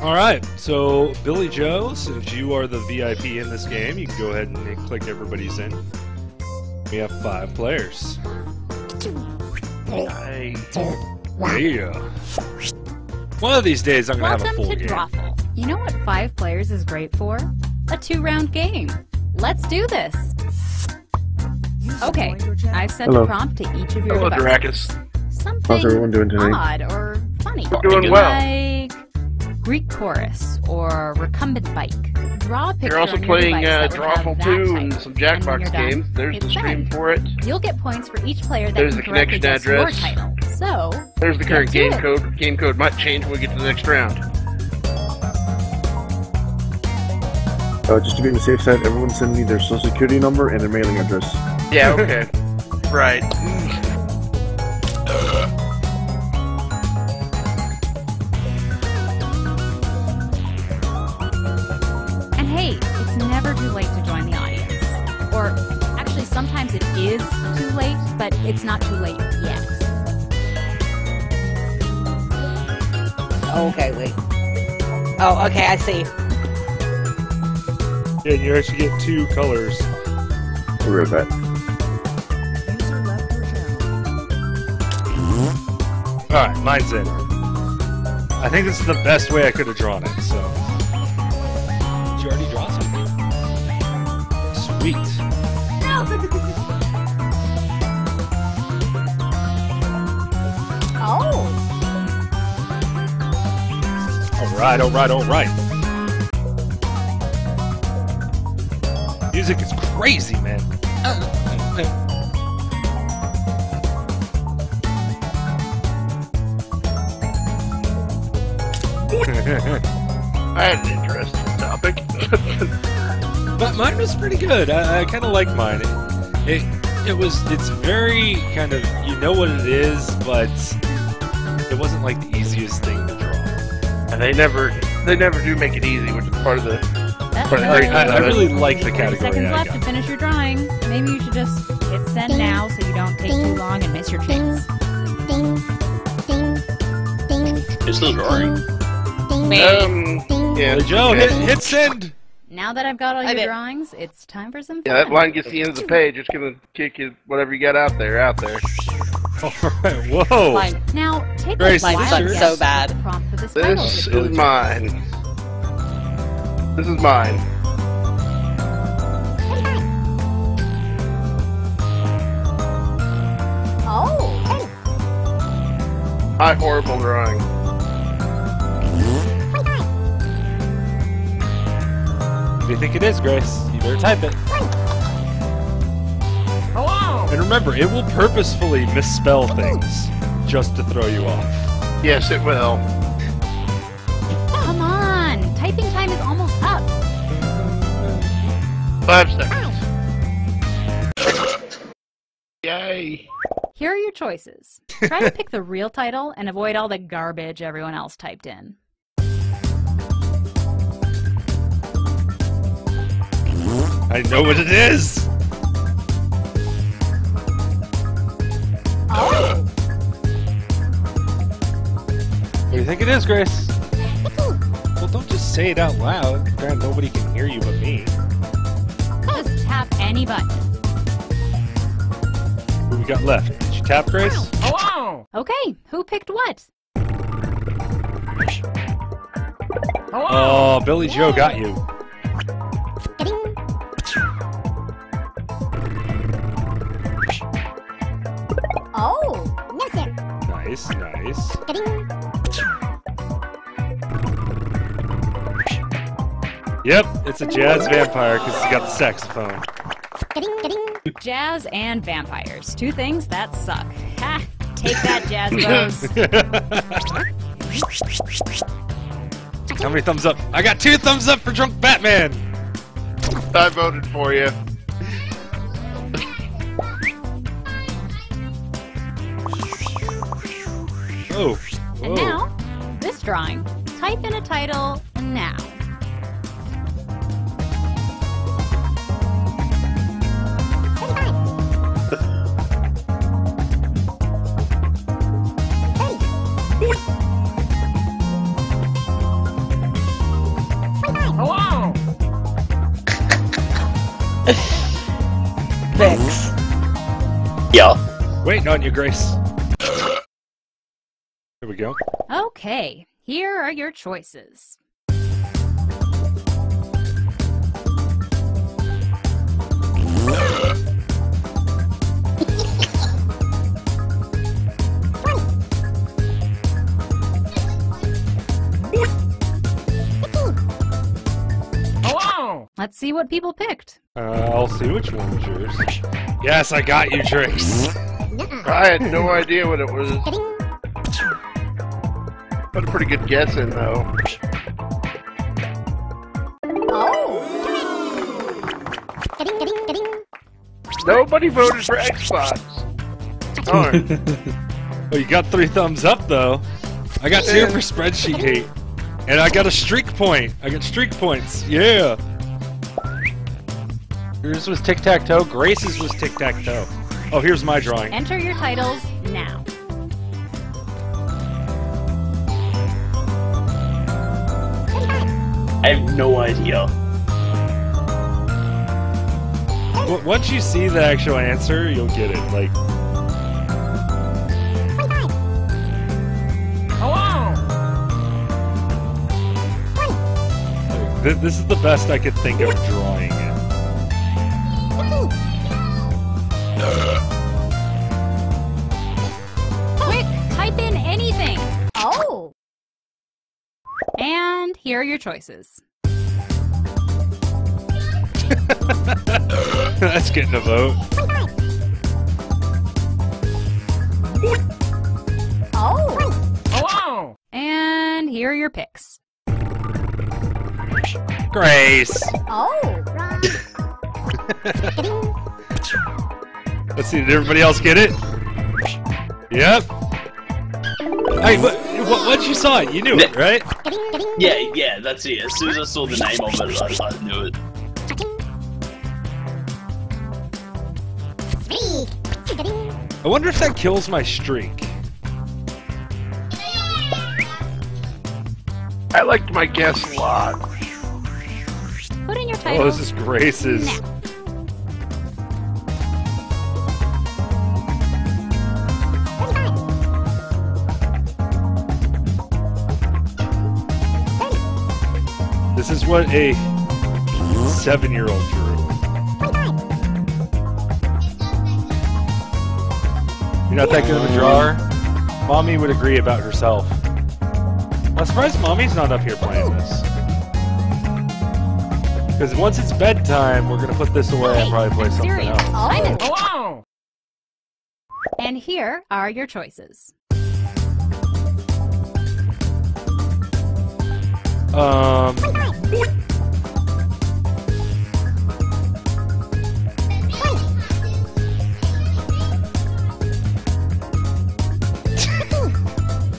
All right, so Billy Joe, since you are the VIP in this game, you can go ahead and click everybody's in. We have five players. I, Yeah. One of these days, I'm gonna have a Welcome full to game. Drawful. You know what five players is great for? A two-round game. Let's do this. Okay, I've sent Hello. the prompt to each of your hello, devices. Dracus. Something How's everyone doing tonight? odd or funny. We're Doing well. Like Greek chorus or recumbent bike. Draw a picture You're also on playing device uh, that would have Drawful 2 and some Jackbox you're games. There's hit the stream send. for it. You'll get points for each player that There's can the connection guess your address. title. So, There's the current game it. code. Game code might change when we get to the next round. Uh, just to be on the safe side, everyone send me their social security number and their mailing address. Yeah, okay. right. Is too late, but it's not too late yet. Okay, wait. Oh, okay, I see. Yeah, you actually get two colors. We'll be right back. All right, mine's in. I think this is the best way I could have drawn it. So, did you already draw right, all right, all right. Music is crazy, man. I had an interesting topic. But mine was pretty good. I, I kind of like mine. It, it, it was. It's very kind of. You know what it is, but and they never, they never do make it easy, which is part of the. That's Right, another- right, I, I really like the category seconds left to finish your drawing. Maybe you should just hit send now so you don't take too long and miss your chance. It's still drawing. Wait. Um, yeah. Hey, Joe, hit, hit send. Now that I've got all I your did. drawings, it's time for some Yeah, that line gets the end of the page. It's gonna kick you whatever you got out there, out there. All right. Whoa. Mine, Now, take Grace, a mine this is so bad. at the prompt this. This is mine. This is mine. Oh! Hey. My horrible drawing. What do you think it is, Grace? You better type it. And remember, it will purposefully misspell things just to throw you off. Yes, it will. Come on! Typing time is almost up. Five seconds. Yay. Here are your choices. Try to pick the real title and avoid all the garbage everyone else typed in. I know what it is. Oh! What do you think it is, Grace? Well, don't just say it out loud. Granted, nobody can hear you but me. Just tap any button. What we got left? Did you tap, Grace? Oh. Okay, who picked what? Oh, Billy Joe got you. Nice, nice. Yep, it's a jazz vampire because he's got the saxophone. Jazz and vampires. Two things that suck. Ha! Take that, Jazz Bros. How many thumbs up? I got two thumbs up for Drunk Batman! I voted for you. Oh. Whoa. And now, this drawing. Type in a title now. Thanks. Yeah. Waiting on you, Grace. Here we go. Okay, here are your choices. Let's see what people picked. Uh, I'll see which one was yours. Yes, I got you, Trix. I had no idea what it was. Put a pretty good guess in though. Nobody voted for Xbox. Darn. Oh, you got three thumbs up though. I got zero for spreadsheet hate, and I got a streak point. I got streak points. Yeah. Yours was tic tac toe. Grace's was tic tac toe. Oh, here's my drawing. Enter your titles now. I have no idea. W- Once you see the actual answer, you'll get it. Like, th- this is the best I could think of drawing your choices. That's getting a vote. Oh. oh. And here are your picks. Grace. Oh. Let's see. Did everybody else get it? Yep. Hey, what, what, once you saw it, you knew it, right? Yeah, yeah, that's it. As soon as I saw the name of it, I, I knew it. I wonder if that kills my streak. I liked my guess a lot. Put in your Oh, titles. this is Grace's. now. This is what a seven-year-old drew. You're not that good of a drawer. Mommy would agree about herself. I'm surprised Mommy's not up here playing this. Because once it's bedtime, we're gonna put this away and probably play I'm something serious. else. I'm in- And here are your choices. Um.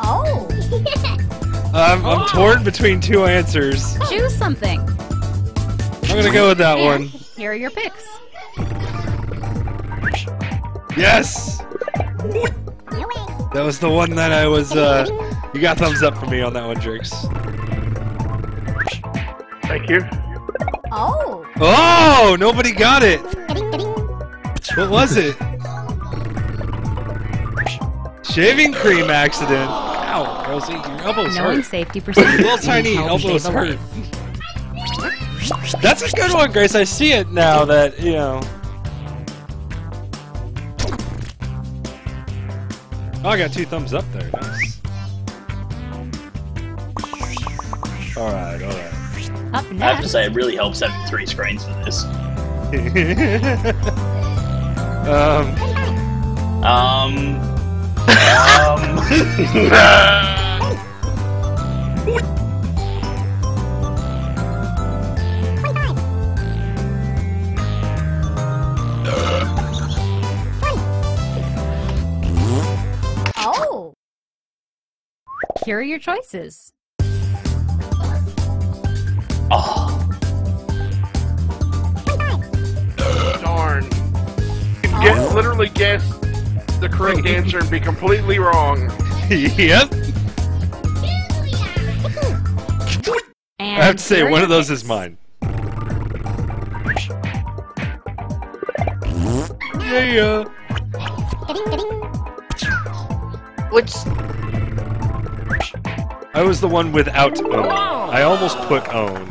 Oh. I'm, I'm torn between two answers. Choose something. I'm gonna go with that And one. Here are your picks. Yes! That was the one that I was, uh, you got thumbs up for me on that one, Jerks. Thank you. Oh. Oh, nobody got it! What was it? Shaving cream accident. Ow, Rosie, your elbows Knowing hurt. safety procedures. Little tiny elbows hurt. That's a good one, Grace. I see it now that, you know. Oh, I got two thumbs up there. Nice. Alright, alright. Up I have to say, it really helps having three screens for this. um, Um. um. Oh. Here are your choices. Oh, Darn. You can get, literally guess the correct answer and be completely wrong. yep. And I have to say, one of those is mine. Yeah. Which I was the one without own. I almost put own,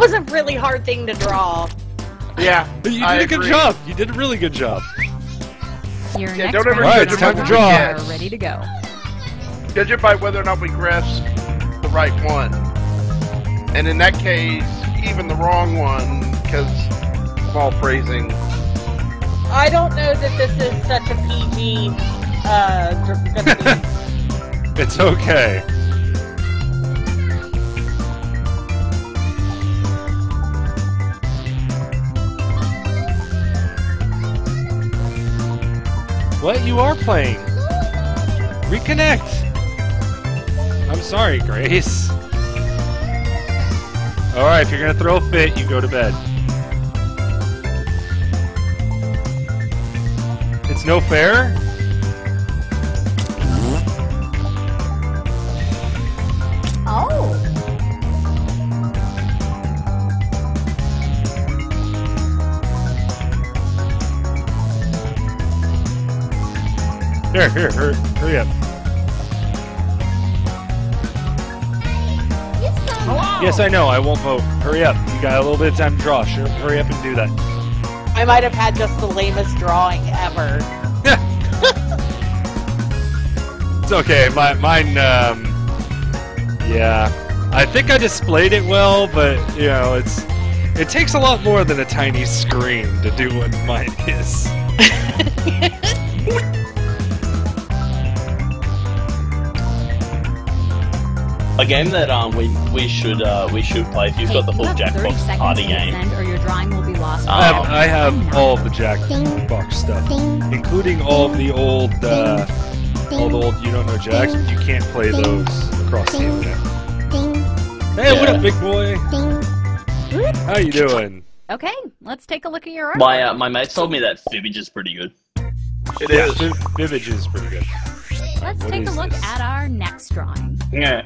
was a really hard thing to draw. Yeah. but you I did a good job. You did a really good job. Your Yeah, next don't ever round Alright, it's time to is draw. are ready to go. Judge it by whether or not we grasp the right one. And in that case, even the wrong one, because small phrasing. I don't know that this is such a PG. Uh, dr- gonna be. It's okay. What? You are playing? Reconnect! I'm sorry, Grace. Alright, if you're gonna throw a fit, you go to bed. It's no fair? Here, here, hurry, hurry up. Yes, I know. I won't vote. Hurry up. You got a little bit of time to draw. Sure, hurry up and do that. I might have had just the lamest drawing ever. It's okay. My, mine. Um, yeah, I think I displayed it well, but you know, it's it takes a lot more than a tiny screen to do what mine is. A game that um we we should uh we should play if you've got the Hey, full you have 30 Jackbox party game. send or your drawing will be lost. Oh. I have, I have all of the Jackbox stuff, including all of the old, uh, all the old You Don't Know Jacks. You can't play those across the internet. Hey, what up, big boy? How you doing? Okay, let's take a look at your art. My uh, my mates told me that Fibbage is pretty good. It Yeah, is. Viv- Vivage is pretty good. Let's What take a look this? at our next drawing. Yeah.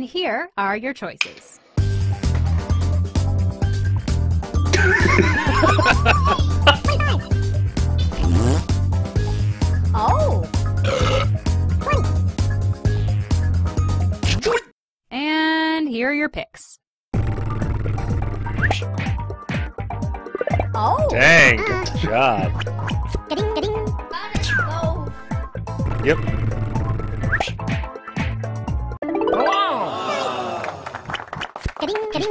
And here are your choices. oh. And here are your picks. Oh. Dang, good job. Yep.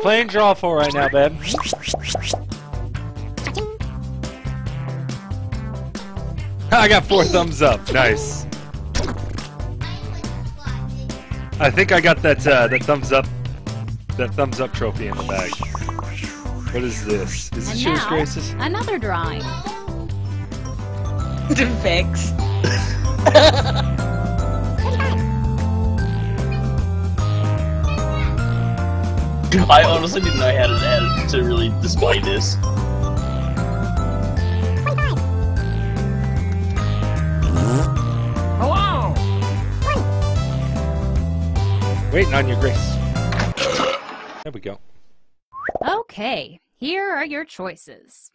Playing Drawful right now, babe. I got four thumbs up. Nice. I think I got that uh, that thumbs up that thumbs up trophy in the bag. What is this? Is this And yours, Grace's? another drawing. to fix. I honestly didn't know how to, how to really display this. Waiting on your Grace. There we go. Okay, here are your choices.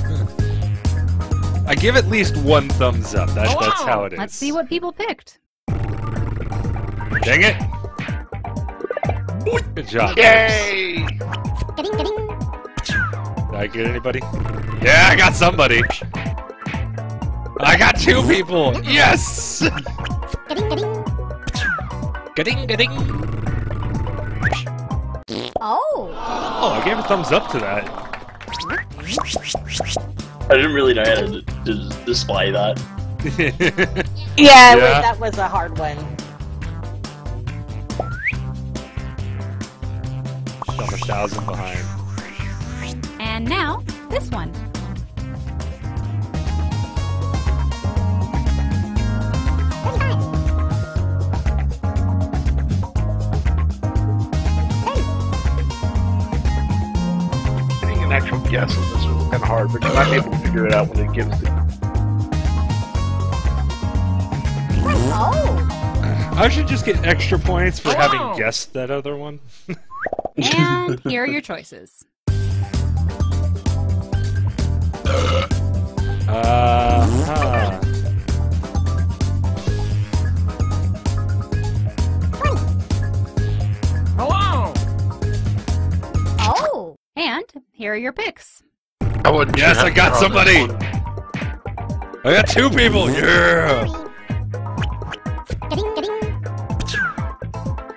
I give at least one thumbs up. That, oh, that's how it is. Let's see what people picked. Dang it! Good job. Yay! Did I get anybody? Yeah, I got somebody. I got two people. Yes. Ga-ding, ga-ding. Oh, Oh, I gave a thumbs up to that. I didn't really know how to, to display that. yeah, yeah. Wait, that was a hard one. Shove a thousand behind. And now, this one. an actual guess hard, but you might be able to figure it out when it gives the. Oh. I should just get extra points for having guessed that other one. And here are your choices. Uh huh. Oh. And here are your picks. I wouldn't Yes, I got to draw this somebody. I got two people. Yeah.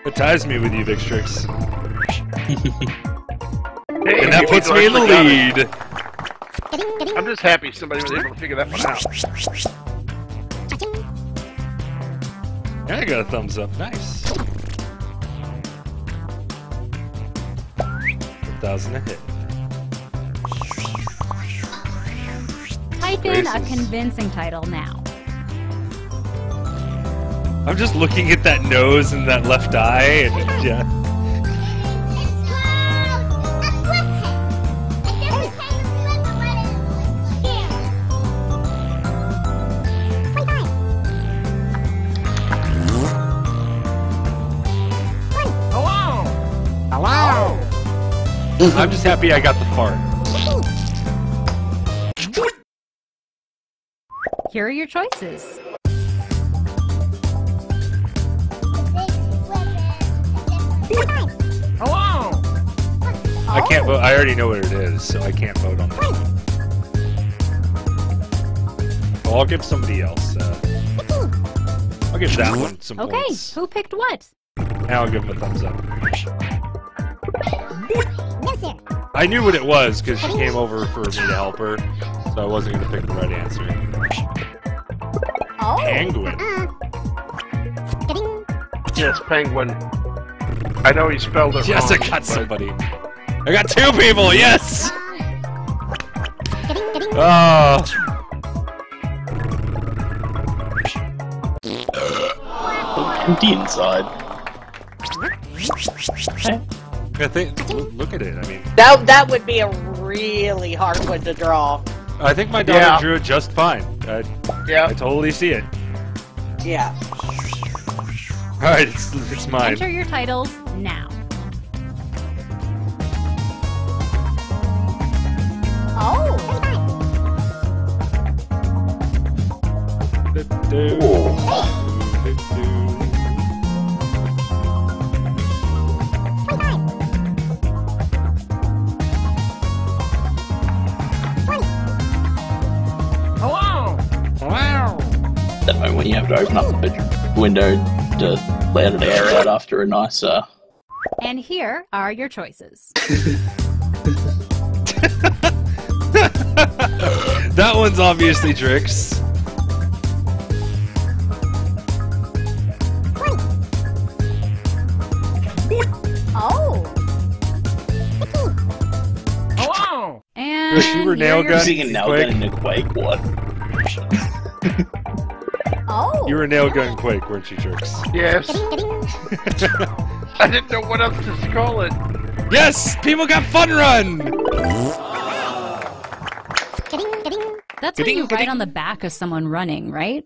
It ties me with you, Victrix. Hey, And that puts me in the actually got it. lead. I'm just happy somebody was able to figure that one out. And I got a thumbs up. Nice. A thousand a hit. Type in a convincing title now. I'm just looking at that nose and that left eye, and yeah. I'm just happy I got the part. Here are your choices. Hello! I can't vote. I already know what it is, so I can't vote on that. Well, I'll give somebody else. Uh, I'll give that one some Okay, points. who picked what? And I'll give him a thumbs up. I knew what it was because she came over for me to help her, so I wasn't going to pick the right answer. Penguin. Yes, penguin. I know he spelled it Yes, I wrong. got but- somebody. I got two people. Yes. Oh. Empty inside. I think. Look at it. I mean, That that would be a really hard one to draw. I think my daughter Yeah. drew it just fine. I, I totally see it. Yeah. All right, it's it's mine. Enter your titles to open up the bedroom window to let the air out after a nice uh, And here are your choices. that one's obviously Drix. Oh. And Chris, you were here are nail gun? using a nail gun in a quake. What? Oh. You were nail gun quake, weren't you, jerks? Yes. I didn't know what else to call it. yes, people got fun run. That's what Ga-ding, you write ga-ding. on the back of someone running, right?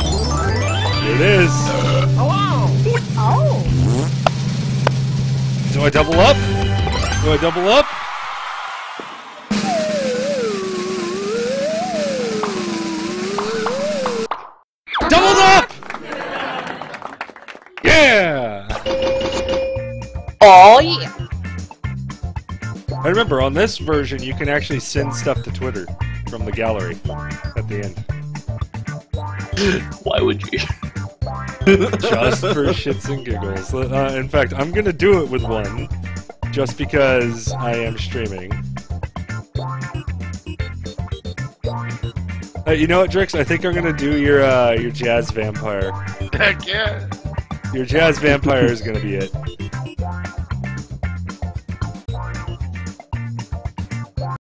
Here it is. Oh. Do I double up? Do I double up? Yeah! Oh yeah. I remember on this version you can actually send stuff to Twitter from the gallery at the end. Why would you? Just for shits and giggles. Uh, in fact, I'm gonna do it with one, just because I am streaming. Uh, you know what, Drix? I think I'm gonna do your uh, your jazz vampire. Heck yeah. Your jazz vampire is gonna be it.